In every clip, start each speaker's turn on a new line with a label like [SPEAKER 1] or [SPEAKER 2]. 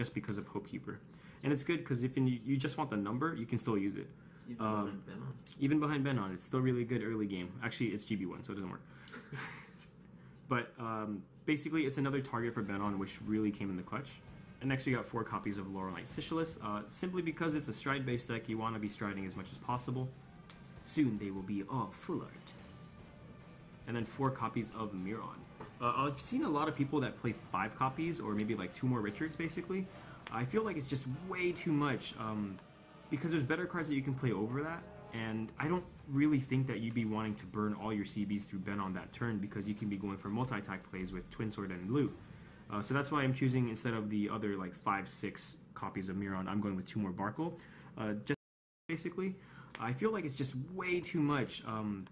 [SPEAKER 1] just because of Hopekeeper. And it's good because if you, you just want the number, you can still use it.
[SPEAKER 2] Even
[SPEAKER 1] Um,
[SPEAKER 2] behind Benon.
[SPEAKER 1] Even behind Benon, it's still really good early game. Actually, it's GB1, so it doesn't work. but um, basically, it's another target for Benon, which really came in the clutch. And next, we got four copies of Laurel Knight. Uh, simply because it's a stride based deck, you want to be striding as much as possible. Soon they will be all full art. And then four copies of Miron. Uh, I've seen a lot of people that play five copies, or maybe like two more Richards, basically. I feel like it's just way too much. Um, because there's better cards that you can play over that, and I don't really think that you'd be wanting to burn all your CBs through Ben on that turn because you can be going for multi-attack plays with Twin Sword and Loot. Uh, so that's why I'm choosing instead of the other like five, six copies of Miron, I'm going with two more Barkle. Uh, just basically, I feel like it's just way too much um,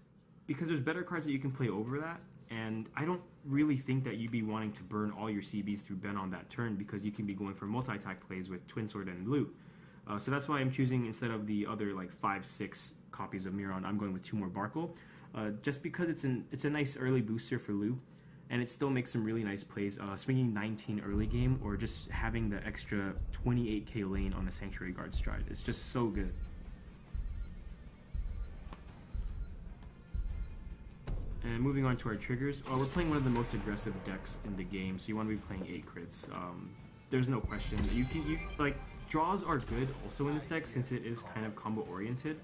[SPEAKER 1] because there's better cards that you can play over that, and I don't really think that you'd be wanting to burn all your CBs through Ben on that turn because you can be going for multi-attack plays with Twin Sword and Loot. Uh, so that's why I'm choosing instead of the other like five, six copies of Miron, I'm going with two more Barkle, uh, just because it's an it's a nice early booster for Lu, and it still makes some really nice plays. Uh, swinging 19 early game or just having the extra 28k lane on a Sanctuary Guard stride, it's just so good. And moving on to our triggers, uh, we're playing one of the most aggressive decks in the game, so you want to be playing eight crits. Um, there's no question. You can you like draws are good also in this deck since it is kind of combo oriented.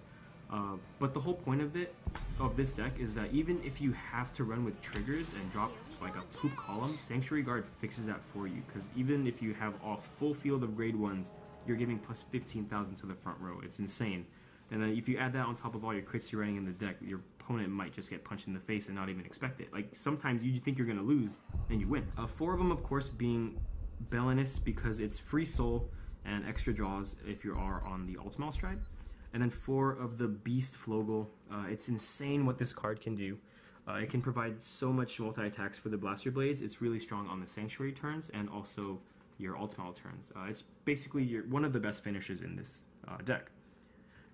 [SPEAKER 1] Uh, but the whole point of it of this deck is that even if you have to run with triggers and drop like a poop column, Sanctuary Guard fixes that for you. Because even if you have a full field of grade ones, you're giving plus 15,000 to the front row. It's insane. And then if you add that on top of all your crits you're running in the deck, your opponent might just get punched in the face and not even expect it. Like sometimes you think you're gonna lose and you win. Uh, four of them, of course, being Belinus because it's free soul and extra draws if you are on the Ultimate Stride. And then four of the Beast Flogel. Uh, it's insane what this card can do. Uh, it can provide so much multi-attacks for the Blaster Blades. It's really strong on the Sanctuary turns and also your Ultimate turns. Uh, it's basically your, one of the best finishers in this uh, deck.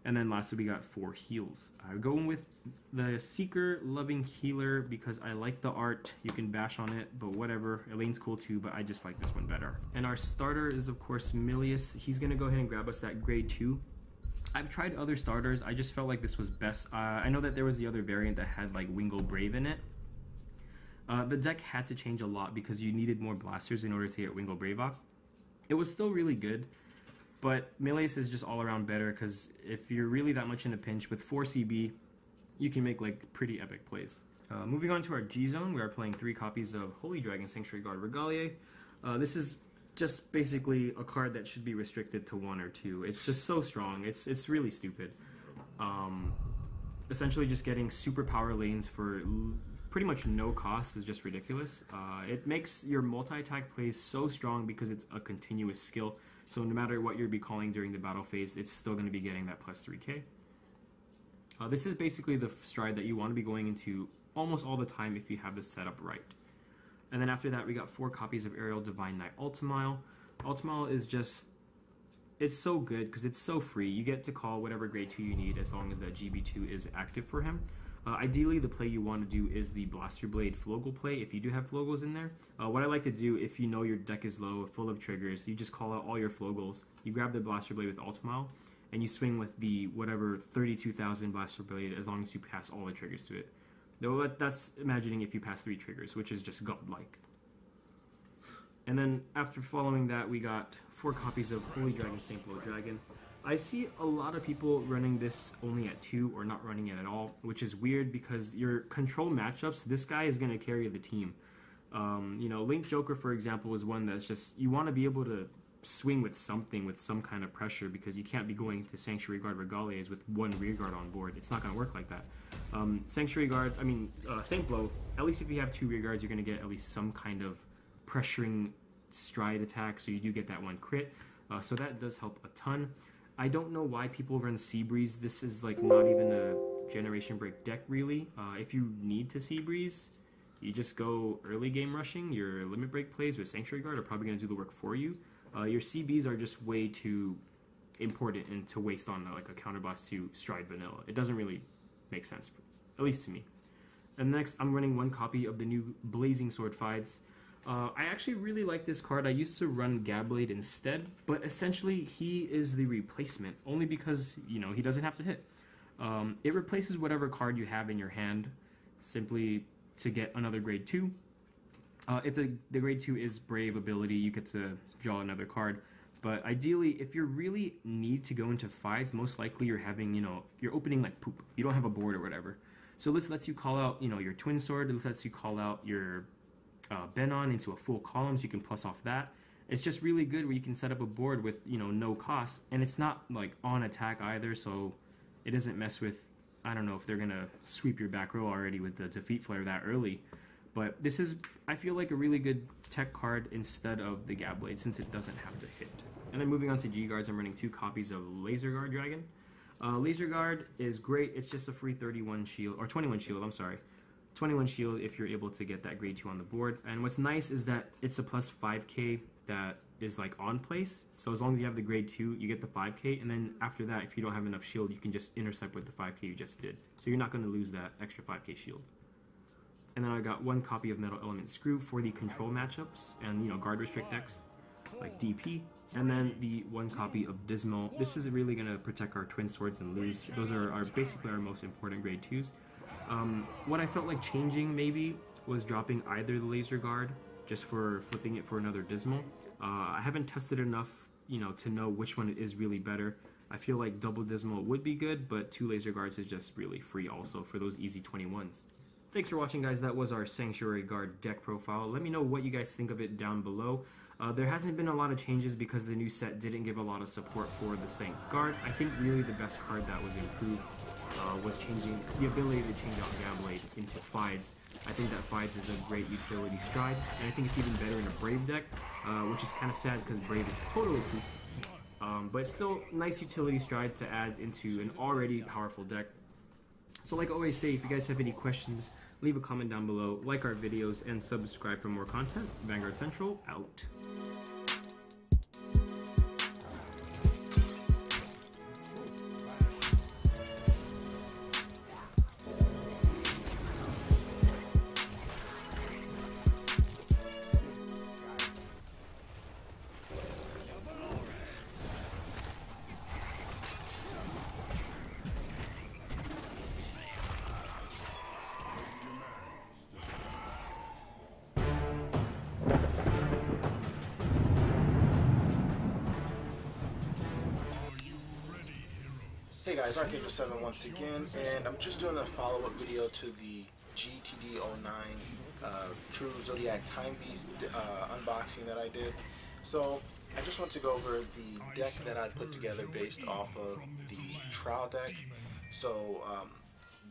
[SPEAKER 1] And then lastly, we got four heals. I'm going with the Seeker Loving Healer because I like the art. You can bash on it, but whatever. Elaine's cool too, but I just like this one better. And our starter is, of course, Milius. He's going to go ahead and grab us that grade 2. I've tried other starters. I just felt like this was best. Uh, I know that there was the other variant that had like Wingal Brave in it. Uh, the deck had to change a lot because you needed more blasters in order to get Wingal Brave off. It was still really good, but Milius is just all around better because if you're really that much in a pinch with 4 CB, you can make like pretty epic plays. Uh, moving on to our G zone, we are playing three copies of Holy Dragon Sanctuary Guard Regalia. Uh, this is just basically a card that should be restricted to one or two. It's just so strong. It's it's really stupid. Um, essentially, just getting super power lanes for pretty much no cost is just ridiculous. Uh, it makes your multi-attack plays so strong because it's a continuous skill. So no matter what you're be calling during the battle phase, it's still going to be getting that plus 3k. Uh, this is basically the stride that you want to be going into almost all the time if you have this set up right. And then after that, we got four copies of Aerial Divine Knight Altmile. Altmile is just, it's so good because it's so free. You get to call whatever grade 2 you need as long as that GB2 is active for him. Uh, ideally, the play you want to do is the Blaster Blade Flogel play if you do have Flogels in there. Uh, what I like to do if you know your deck is low, full of triggers, you just call out all your Flogels, you grab the Blaster Blade with Altmile, and you swing with the whatever 32,000 Blaster Blade as long as you pass all the triggers to it. Though that's imagining if you pass three triggers, which is just godlike. And then after following that, we got four copies of Holy Dragon Saint Blow Dragon. I see a lot of people running this only at two or not running it at all, which is weird because your control matchups, this guy is going to carry the team. Um, you know, Link Joker, for example, is one that's just you want to be able to swing with something with some kind of pressure because you can't be going to Sanctuary Guard Regalias with one rear guard on board. It's not going to work like that. Um, Sanctuary Guard, I mean, uh, Saint Blow, at least if you have two rear guards, you're going to get at least some kind of pressuring stride attack, so you do get that one crit. Uh, so that does help a ton. I don't know why people run Sea Breeze. This is like not even a generation break deck really. Uh, if you need to Sea Breeze, you just go early game rushing. Your limit break plays with Sanctuary Guard are probably going to do the work for you. Uh, your CBs are just way too important and to waste on like a counterboss to Stride Vanilla. It doesn't really make sense, at least to me. And next, I'm running one copy of the new Blazing Sword Fights. Uh, I actually really like this card. I used to run Gablade instead, but essentially he is the replacement, only because, you know, he doesn't have to hit. Um, it replaces whatever card you have in your hand, simply to get another grade 2. Uh, if the, the grade 2 is Brave ability, you get to draw another card. But ideally, if you really need to go into fives, most likely you're having, you know, you're opening like poop. You don't have a board or whatever. So this lets you call out, you know, your twin sword. This lets you call out your uh, Benon into a full column, so you can plus off that. It's just really good where you can set up a board with you know no cost, and it's not like on attack either, so it doesn't mess with. I don't know if they're gonna sweep your back row already with the defeat flare that early, but this is I feel like a really good tech card instead of the Gabblade since it doesn't have to hit. And then moving on to G guards, I'm running two copies of Laser Guard Dragon. Uh, Laser Guard is great. It's just a free 31 shield or 21 shield. I'm sorry. 21 shield if you're able to get that grade 2 on the board. And what's nice is that it's a plus 5k that is like on place. So as long as you have the grade 2, you get the 5k. And then after that, if you don't have enough shield, you can just intercept with the 5k you just did. So you're not going to lose that extra 5k shield. And then I got one copy of Metal Element Screw for the control matchups and, you know, guard restrict decks like DP. And then the one copy of Dismal. This is really going to protect our Twin Swords and lose. Those are, are basically our most important grade 2s. Um, what I felt like changing maybe was dropping either the laser guard just for flipping it for another dismal. Uh, I haven't tested enough, you know, to know which one is really better. I feel like double dismal would be good, but two laser guards is just really free also for those easy 21s. Thanks for watching guys, that was our Sanctuary Guard deck profile. Let me know what you guys think of it down below. Uh, there hasn't been a lot of changes because the new set didn't give a lot of support for the Sanct Guard. I think really the best card that was improved uh, was changing the ability to change out Gabblade into Fides. I think that Fides is a great utility stride, and I think it's even better in a Brave deck, uh, which is kind of sad because Brave is totally proof. Um, but still, nice utility stride to add into an already powerful deck. So like I always say, if you guys have any questions, leave a comment down below, like our videos, and subscribe for more content. Vanguard Central, out.
[SPEAKER 3] Guys, Archangel7 once again, and I'm just doing a follow-up video to the GTD09 uh, True Zodiac Time Beast uh, unboxing that I did. So, I just want to go over the deck that I put together based off of the trial deck. So, um,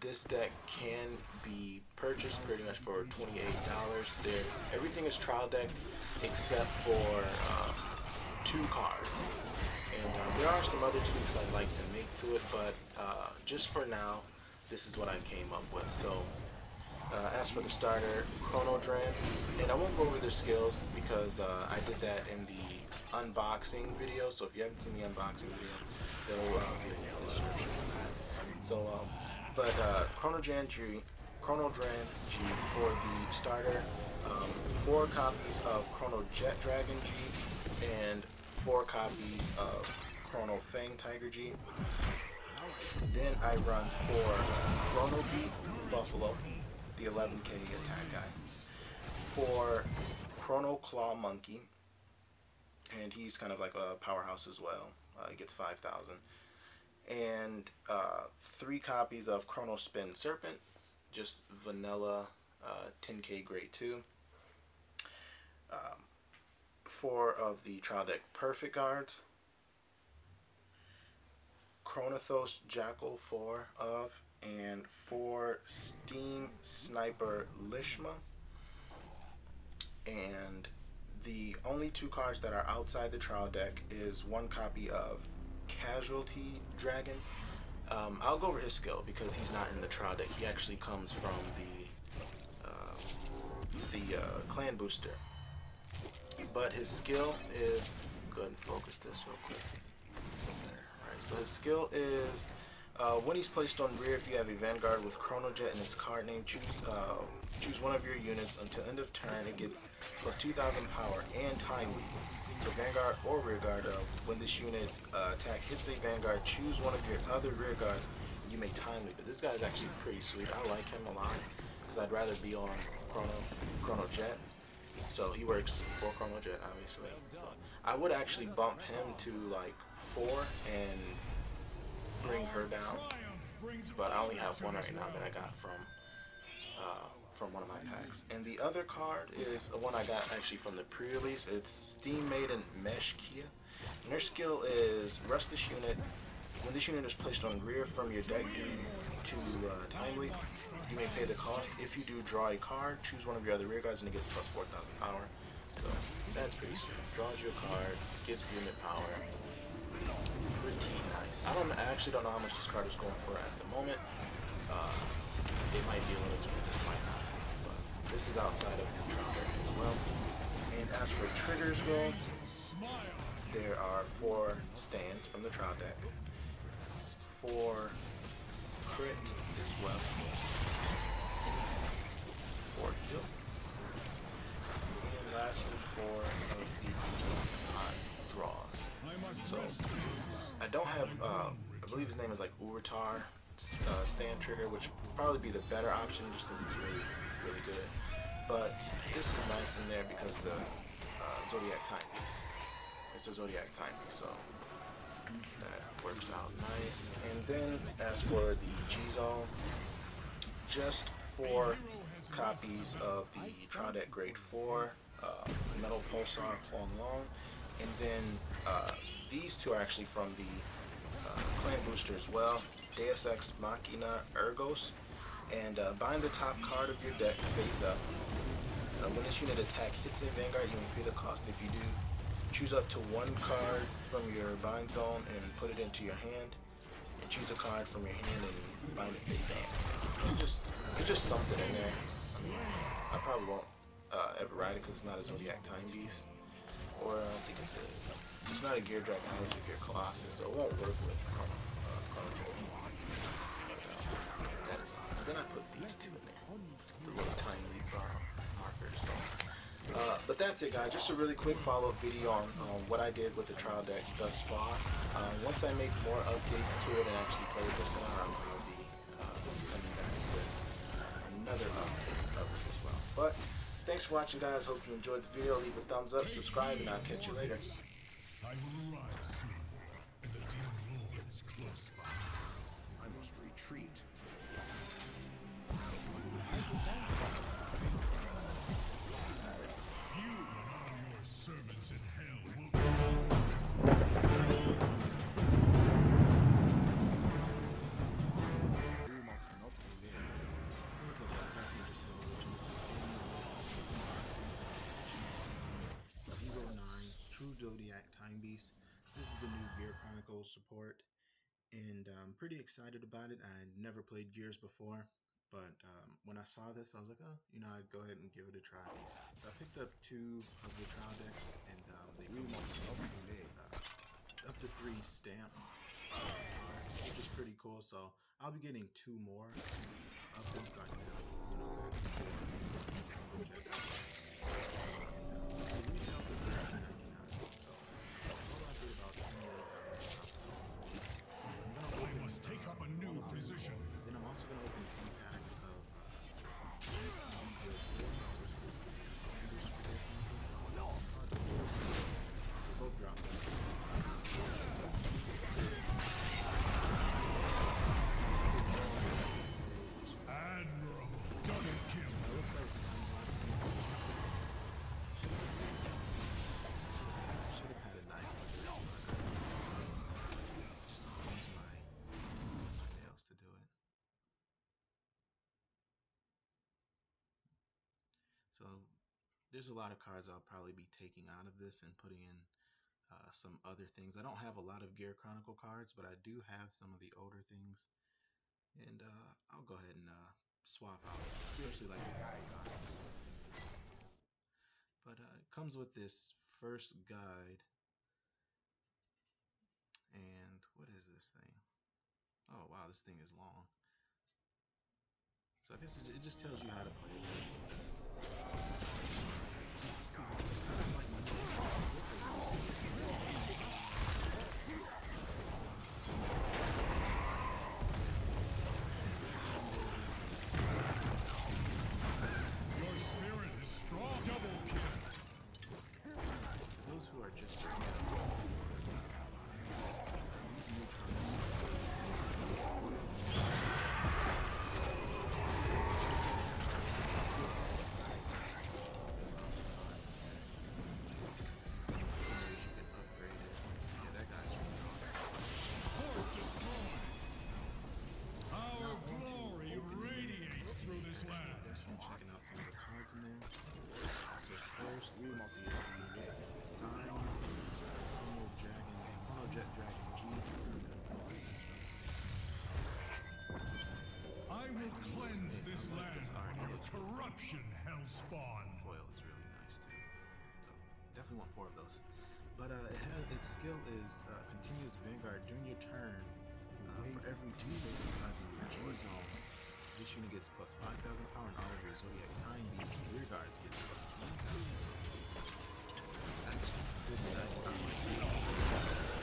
[SPEAKER 3] this deck can be purchased pretty much for $28. There, everything is trial deck except for uh, two cards. And uh, there are some other tweaks I'd like to make to it, but uh, just for now, this is what I came up with. So, uh, as for the starter, Chronodran, and I won't go over their skills because uh, I did that in the unboxing video. So if you haven't seen the unboxing video, they'll uh, be in the description. So, um, but uh, G, Chronodran G for the starter, um, four copies of Chrono Jet Dragon G, and four copies of Chrono Fang Tiger G. Then I run four Chrono Beat Buffalo, the 11k attack guy. For Chrono Claw Monkey, and he's kind of like a powerhouse as well. Uh, he gets 5,000. And uh, three copies of Chrono Spin Serpent, just vanilla uh, 10k grade 2. Um, four of the trial deck perfect guards. Chronothos Jackal 4 of, and four Steam Sniper Lishma. And the only two cards that are outside the trial deck is one copy of Casualty Dragon. Um, I'll go over his skill because he's not in the trial deck. He actually comes from the uh, the uh, clan booster but his skill is, go ahead and focus this real quick. Alright, so his skill is Uh, when he's placed on rear, if you have a Vanguard with Chronojet and its card name, choose uh, choose one of your units until end of turn. It gets plus 2,000 power and time for Vanguard or rear guard. Uh, when this unit uh, attack hits a Vanguard, choose one of your other rear guards. You may timely, but this guy's actually pretty sweet. I like him a lot because I'd rather be on Chrono Chrono Jet. So he works for Chrono Jet, obviously. So I would actually bump him to like four and bring her down. But I only have one right now that I got from uh, from one of my packs. And the other card is a one I got actually from the pre-release. It's Steam Maiden Mesh Kia. And her skill is rest this unit. When this unit is placed on rear from your deck due to uh, timely, you may pay the cost. If you do draw a card, choose one of your other rear guards and it gets plus 4,000 power. So that's pretty sweet. Draws your card, gives the unit power. Pretty nice. I don't I actually don't know how much this card is going for at the moment. Uh, it might be a little expensive, might not. But this is outside of the trigger as well. And as for triggers go, there are four stands from the trial deck. Four crit as well. For heal. And lastly, four of the draws. So I don't have, uh, I believe his name is like Uratar uh, stand trigger, which would probably be the better option just because he's really, really good. But this is nice in there because the uh, Zodiac timepiece. It's a Zodiac timing, so that works out nice. And then as for the G-Zone, just four copies of the Troudek Grade 4, uh, Metal Pulsar Clone Long, and then uh, these two are actually from the uh, Clan Booster as well. Deus Ex Machina Ergos. And uh, bind the top card of your deck face up. Uh, when this unit attack hits a Vanguard, you pay the cost. If you do, choose up to one card from your bind zone and put it into your hand. And choose a card from your hand and bind it face up. It's just, it's just something in there. I, mean, I probably won't uh, ever ride it because it's not a Zodiac Time Beast. Or uh, I think it's a, it's not a Gear Dragon, it's a Gear Colossus, so it won't work with uh, Trigger. But, uh, that is then I put these two in there, the little tiny uh, markers. So. Uh, but that's it, guys. Just a really quick follow-up video on um, what I did with the trial deck thus far. Uh, once I make more updates to it and actually play this out, I'm going to be uh, coming back with another update of it as well. But thanks for watching, guys. Hope you enjoyed the video. Leave a thumbs up, subscribe, and I'll catch you later.
[SPEAKER 4] I will arrive soon, and the demon lord is close by.
[SPEAKER 2] I must retreat.
[SPEAKER 5] Support, and I'm pretty excited about it. I never played Gears before, but um, when I saw this, I was like, oh, you know, I'd go ahead and give it a try. So I picked up two of the trial decks, and um, they really
[SPEAKER 2] delay.
[SPEAKER 5] up to three stamped uh, cards, which is pretty cool. So I'll be getting two more of them, so I there's a lot of cards I'll probably be taking out of this and putting in uh, some other things. I don't have a lot of Gear Chronicle cards, but I do have some of the older things. And uh, I'll go ahead and uh, swap out, especially like the guy. But uh, it comes with this first guide. And what is this thing?
[SPEAKER 3] Oh wow, this thing is long. So I guess it, it just tells you how to play it.
[SPEAKER 5] I will cleanse this land from your corruption, Hellspawn.
[SPEAKER 3] Foil is really nice too. So definitely want four of those. But uh, it has its skill is uh, continuous Vanguard during your turn. Uh, for every two basic cards in your G zone, this unit gets plus 5,000 power, and all of your Zodiac Time Beast rear guards get plus 20,000. That's actually pretty nice.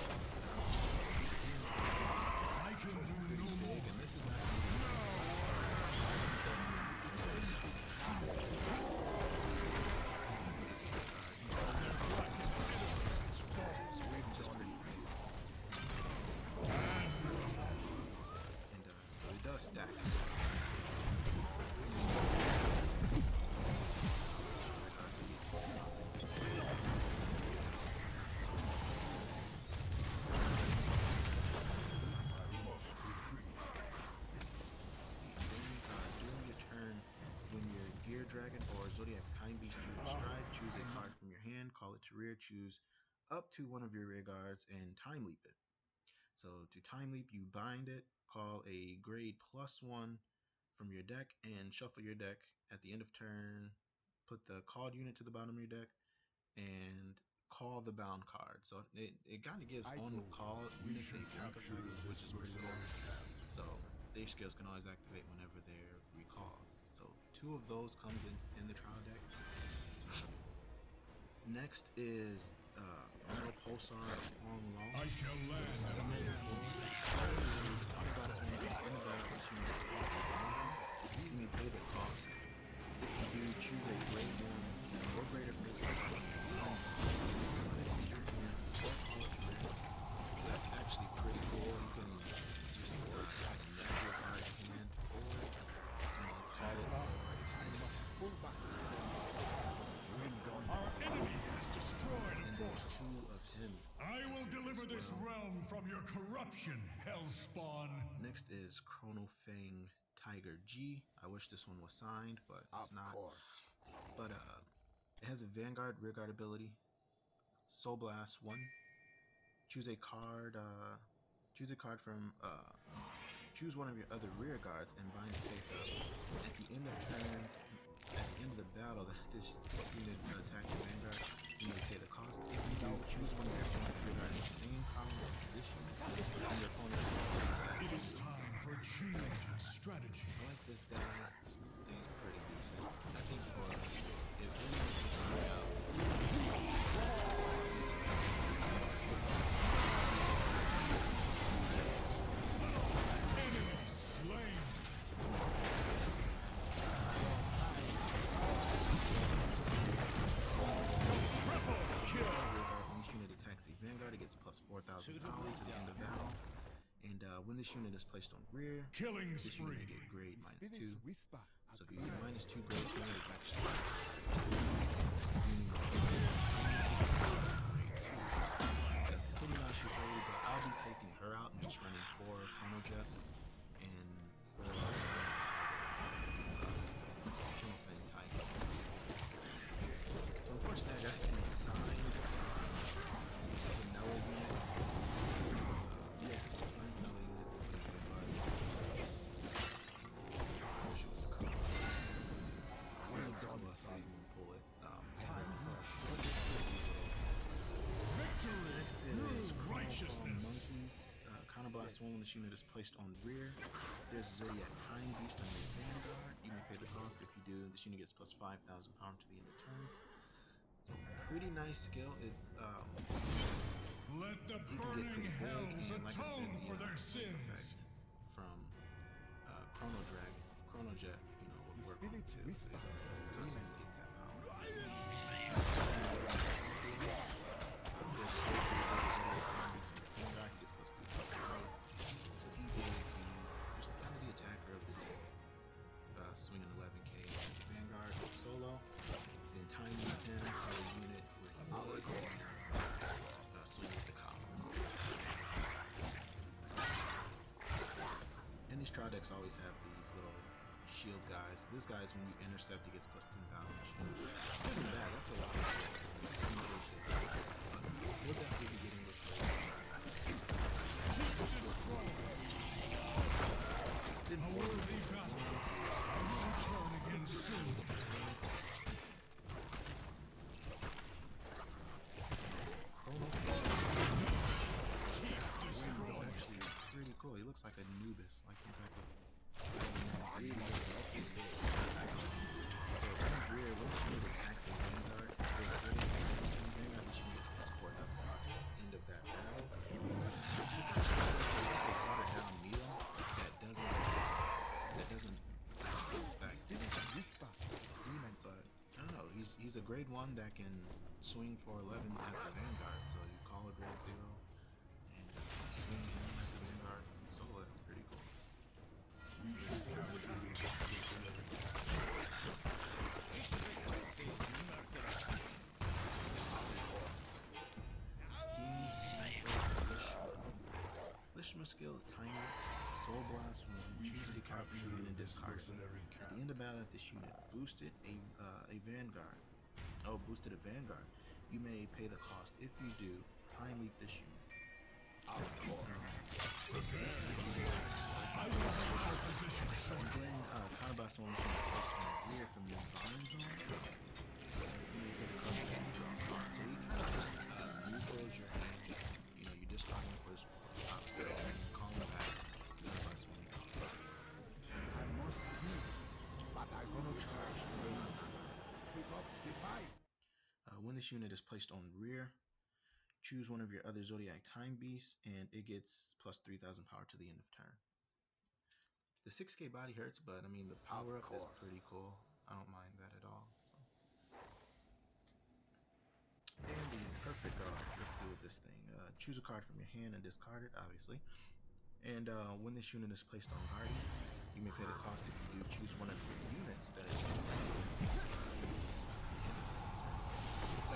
[SPEAKER 3] Zodiac Time Beast you stride, choose a card from your hand, call it to rear, choose up to one of your rear guards, and time leap it. So to time leap, you bind it, call a grade plus one from your deck, and shuffle your deck. At the end of turn, put the called unit to the bottom of your deck, and call the bound card. So it, it kind of gives on call units a which is pretty cool. So their skills can always activate whenever they're recalled. Two of those comes in in the trial deck. Next is uh, Metal Pulsar Long Long.
[SPEAKER 5] I shall land
[SPEAKER 3] Is
[SPEAKER 5] on
[SPEAKER 3] combat the battle, this unit is called. You may pay the cost. If you do, choose a grade 1 or greater
[SPEAKER 5] corruption, Hellspawn.
[SPEAKER 3] Next is Chrono Fang Tiger G. I wish this one was signed, but it's not.
[SPEAKER 6] Of course.
[SPEAKER 3] But uh, it has a Vanguard Rearguard ability. Soul Blast one. Choose a card. Uh, choose a card from. Uh, choose one of your other rear guards and bind it face up. At the end of turn, at the end of the battle, that this unit attack your Vanguard. You may pay the cost. If you do, choose one of your opponent's in the same column as this unit, and your opponent.
[SPEAKER 5] It is time for change and strategy.
[SPEAKER 3] I like this guy. He's pretty decent. I think for if anyone was out, And when this unit is placed on rear,
[SPEAKER 5] Killing
[SPEAKER 3] this unit may
[SPEAKER 5] spree.
[SPEAKER 3] get grade minus
[SPEAKER 6] Spirits
[SPEAKER 3] two.
[SPEAKER 6] whisper.
[SPEAKER 3] So if you get minus two grade here, it's actually That's pretty much your trade, but I'll be taking her out and just running four Chrono Jets and four Chrono Fang Tiger. So unfortunately, I got unit is placed on rear. There's Zodiac Time Beast on your Vanguard. You may pay the cost. If you do, this unit gets plus 5,000 power to the end of turn. So pretty nice skill. It um,
[SPEAKER 5] Let the
[SPEAKER 3] you get
[SPEAKER 5] burning hells
[SPEAKER 3] and like I said,
[SPEAKER 5] atone
[SPEAKER 3] the,
[SPEAKER 5] for
[SPEAKER 3] uh,
[SPEAKER 5] their sins.
[SPEAKER 3] from uh, Chrono Dragon, Chrono Jet, you know, would
[SPEAKER 6] The
[SPEAKER 3] work on
[SPEAKER 6] spirits
[SPEAKER 3] too. So you constantly get that power. Always have these little shield guys. This guy's when you intercept, he gets plus 10,000 shield. Isn't bad, that's a lot. of shield.
[SPEAKER 5] A
[SPEAKER 3] grade one that can swing for 11 at the Vanguard. So you call a grade zero and uh, swing him at the Vanguard solo. That's pretty cool. Steam Sniper Lishma. Lishma skill is Time Leap, Soul Blast when you choose a card hand and discard it. At the end of battle, this unit boosted a uh, a Vanguard, oh boosted a Vanguard, you may pay the cost. If you do, Time Leap this unit. Then uh, placed on the rear from your Zone. You may pay the cost of. So he kind of just uh, neutrals your hand. This unit is placed on rear, choose one of your other Zodiac Time Beasts, and it gets plus 3,000 power to the end of turn. The 6k body hurts, but I mean, the power up is pretty cool. I don't mind that at all. So. And the perfect guard. Let's see what this thing. Uh, choose a card from your hand and discard it, obviously. And uh, when this unit is placed on Guardian, you may pay the cost if you do choose one of your units that is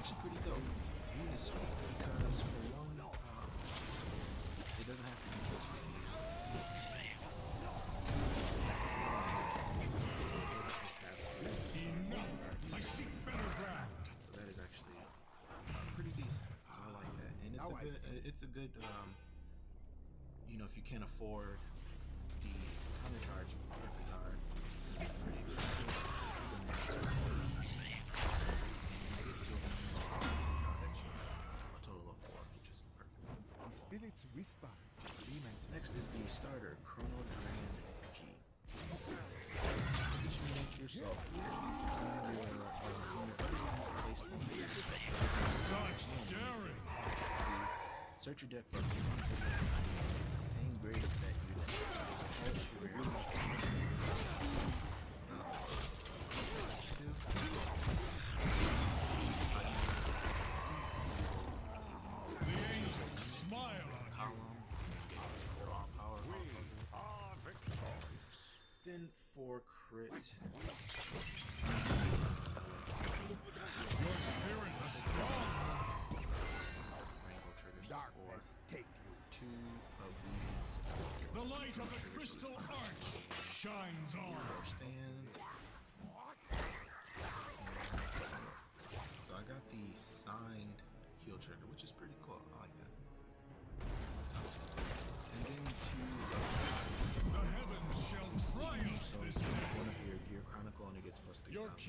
[SPEAKER 3] actually pretty dope. Sweet because for one, um, it doesn't have to be close to you.
[SPEAKER 5] Enough. I seek better ground.
[SPEAKER 3] So that is actually uh, pretty decent. So I like that, and it's
[SPEAKER 6] Now
[SPEAKER 3] a good. It's a good. Um, you know, if you can't afford the counter charge perfect Next is the starter, Chrono Dran G. You make yourself when your, placed on the
[SPEAKER 5] Such daring.
[SPEAKER 3] Search your deck for the same grade that. All for.
[SPEAKER 5] Your spirit is strong.
[SPEAKER 3] Rainbow triggers so for
[SPEAKER 6] Darkness take you.
[SPEAKER 3] two of these.
[SPEAKER 5] The light of the crystal arch shines on.
[SPEAKER 3] Or stand. So I got the signed heal trigger, which is pretty cool.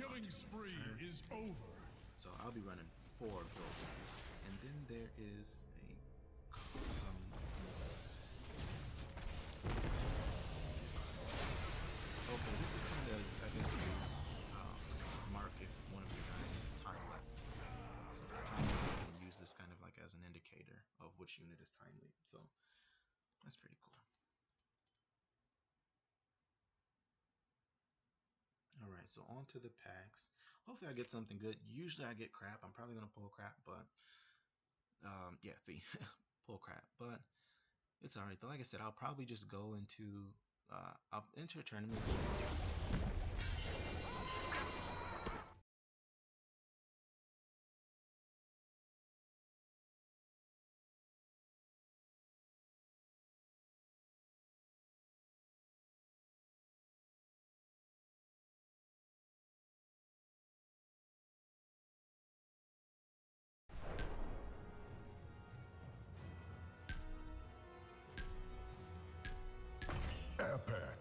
[SPEAKER 3] killing spree turn. is over. So I'll be running four of those guys. And then
[SPEAKER 5] there is a um,
[SPEAKER 3] Okay,
[SPEAKER 5] this is
[SPEAKER 3] kind of, I guess, to um, uh, mark if one
[SPEAKER 5] of your guys is timely.
[SPEAKER 3] So if it's time you can use this kind of like as an indicator of which unit is timely. So that's pretty right, so on to the packs. Hopefully I get something good. Usually I get crap. I'm probably gonna pull crap, but um, yeah, see, pull crap. But it's all right. Though, like I said, I'll probably just go into uh, I'll enter a tournament.
[SPEAKER 5] Epic.